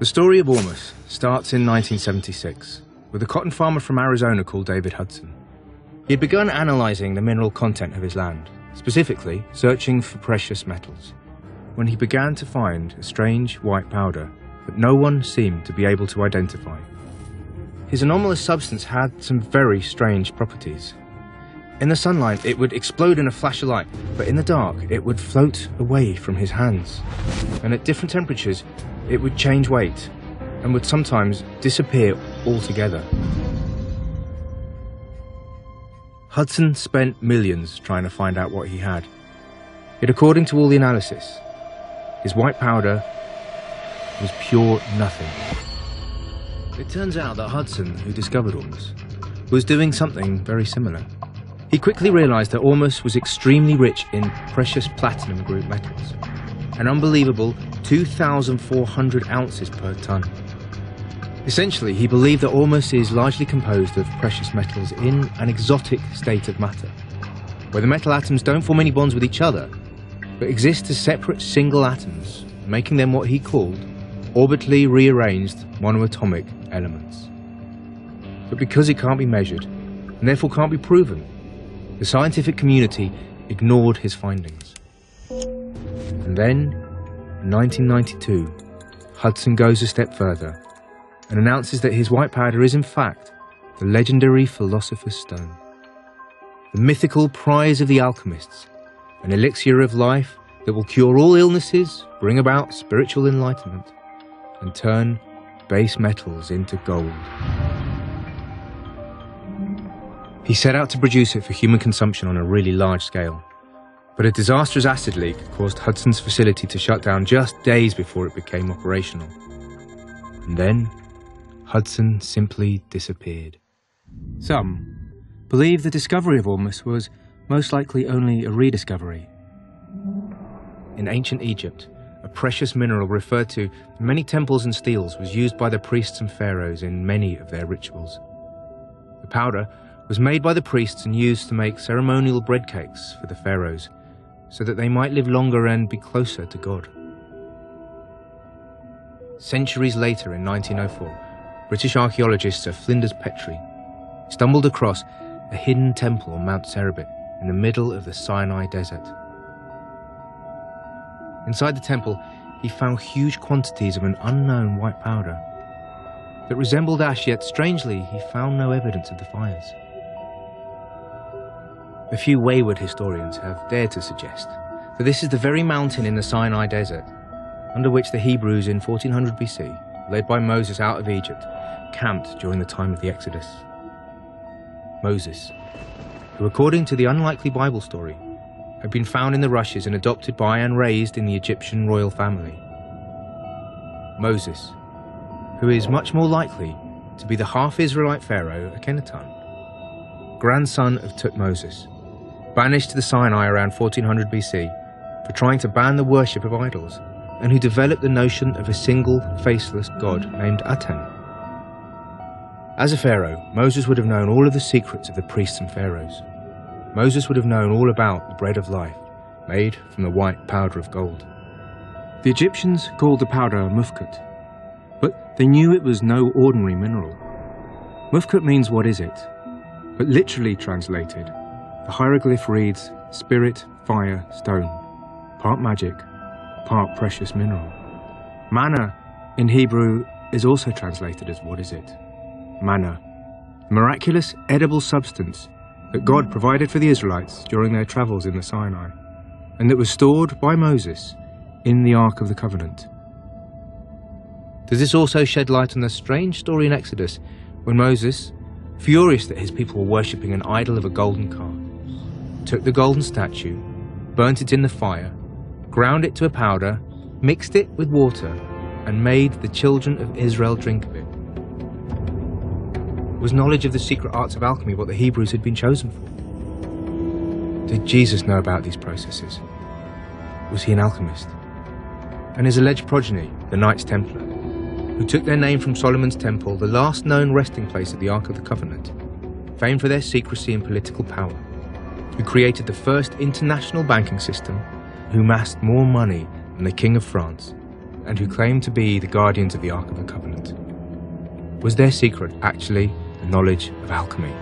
The story of Ormus starts in 1976 with a cotton farmer from Arizona called David Hudson. He had begun analysing the mineral content of his land, specifically searching for precious metals, when he began to find a strange white powder that no one seemed to be able to identify. His anomalous substance had some very strange properties. In the sunlight, it would explode in a flash of light, but in the dark, it would float away from his hands. And at different temperatures, it would change weight and would sometimes disappear altogether. Hudson spent millions trying to find out what he had. Yet according to all the analysis, his white powder was pure nothing. It turns out that Hudson, who discovered Ormus, was doing something very similar. He quickly realized that Ormus was extremely rich in precious platinum group metals, an unbelievable 2,400 ounces per ton. Essentially, he believed that Ormus is largely composed of precious metals in an exotic state of matter, where the metal atoms don't form any bonds with each other, but exist as separate single atoms, making them what he called orbitally rearranged monoatomic elements. But because it can't be measured, and therefore can't be proven, the scientific community ignored his findings. And then, in 1992, Hudson goes a step further and announces that his white powder is in fact the legendary Philosopher's Stone. The mythical prize of the alchemists, an elixir of life that will cure all illnesses, bring about spiritual enlightenment, and turn base metals into gold. He set out to produce it for human consumption on a really large scale. But a disastrous acid leak caused Hudson's facility to shut down just days before it became operational. And then, Hudson simply disappeared. Some believe the discovery of Ormus was most likely only a rediscovery. In ancient Egypt, a precious mineral referred to in many temples and steles was used by the priests and pharaohs in many of their rituals. The powder was made by the priests and used to make ceremonial bread cakes for the pharaohs, so that they might live longer and be closer to God. Centuries later, in 1904, British archaeologist Sir Flinders Petrie stumbled across a hidden temple on Mount Serabit in the middle of the Sinai Desert. Inside the temple, he found huge quantities of an unknown white powder that resembled ash, yet strangely, he found no evidence of the fires. A few wayward historians have dared to suggest that this is the very mountain in the Sinai Desert under which the Hebrews in 1400 BC, led by Moses out of Egypt, camped during the time of the Exodus. Moses, who according to the unlikely Bible story, had been found in the rushes and adopted by and raised in the Egyptian royal family. Moses, who is much more likely to be the half-Israelite pharaoh Akhenaten, grandson of Tutmosis, banished to the Sinai around 1400 BC for trying to ban the worship of idols, and who developed the notion of a single, faceless god named Aten. As a pharaoh, Moses would have known all of the secrets of the priests and pharaohs. Moses would have known all about the bread of life, made from the white powder of gold. The Egyptians called the powder mufkut, but they knew it was no ordinary mineral. Mufkut means what is it, but literally translated, the hieroglyph reads spirit, fire, stone, part magic, part precious mineral. Manna in Hebrew is also translated as what is it? Manna, miraculous edible substance that God provided for the Israelites during their travels in the Sinai, and that was stored by Moses in the Ark of the Covenant. Does this also shed light on the strange story in Exodus when Moses, furious that his people were worshipping an idol of a golden calf, took the golden statue, burnt it in the fire, ground it to a powder, mixed it with water, and made the children of Israel drink of it? Was knowledge of the secret arts of alchemy what the Hebrews had been chosen for? Did Jesus know about these processes? Was he an alchemist? And his alleged progeny, the Knights Templar, who took their name from Solomon's Temple, the last known resting place of the Ark of the Covenant, famed for their secrecy and political power, who created the first international banking system, who amassed more money than the King of France, and who claimed to be the guardians of the Ark of the Covenant. Was their secret actually the knowledge of alchemy?